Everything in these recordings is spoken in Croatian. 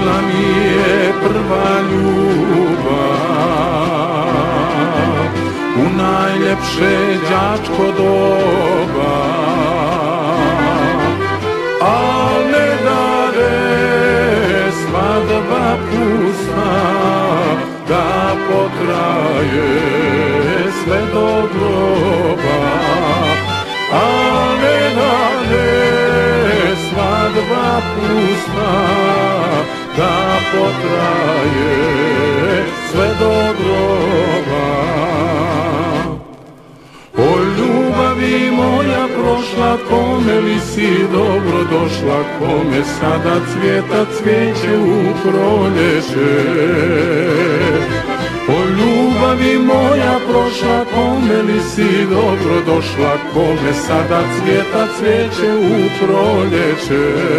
bila mi je prva ljubav U najljepše đačko doba. Al ne dare svadba pusna Da potraje sve do groba Al ne dare svadba pusna Da potraje sve do groba O ljubavi moja prošla, kome li si dobro došla, kome sada cvijeta cvijeće u proljeće. O ljubavi moja prošla, kome li si dobro došla, kome sada cvijeta cvijeće u proljeće.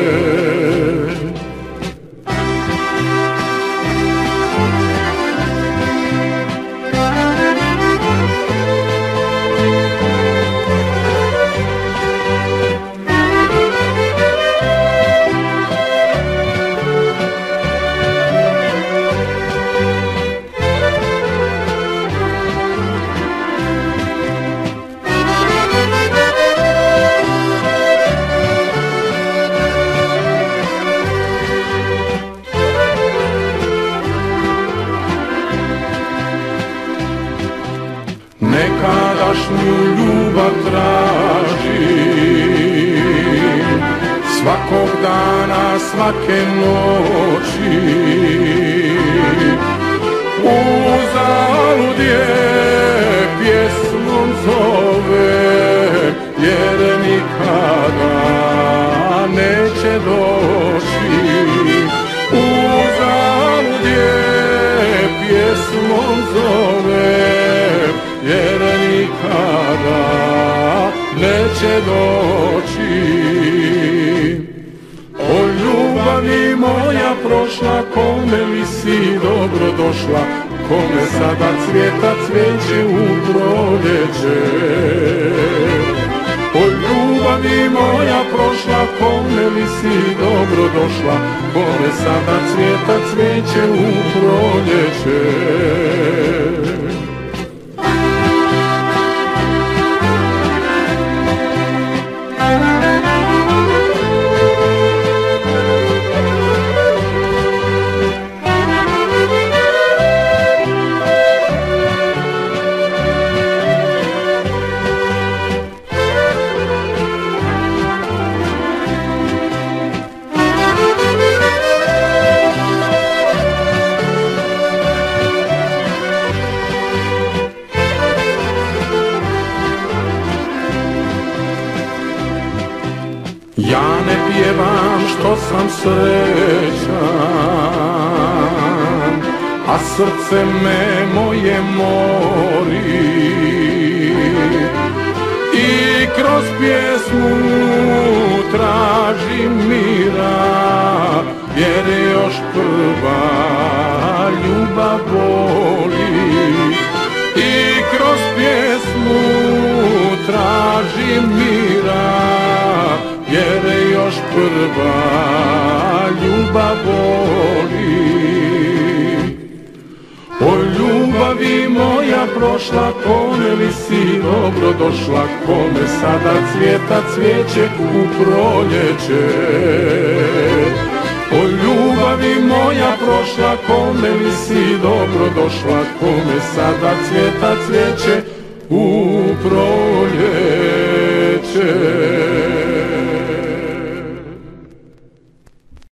Ljubav traži Svakog dana, svake noći. Uzalud je pjesmom zove Jer nikada neće doći prošla, kome li si dobro došla? Kome sada cvijeta cvijeće u proljeće? O ljubavi moja prošla, kome li si dobro došla? Kome sada cvijeta cvijeće u proljeće Ja ne pjevam što sam srećan A srce me moje mori. I kroz pjesmu tražim mira Jer još prva ljubav boli. I kroz pjesmu tražim mira prva ljubav boli O ljubavi moja prošla, kome li si dobro došla? Kome sada cvijeta cvijeće u proljeće? O ljubavi moja prošla, kome li si dobro došla? Kome sada cvijeta cvijeće u proljeće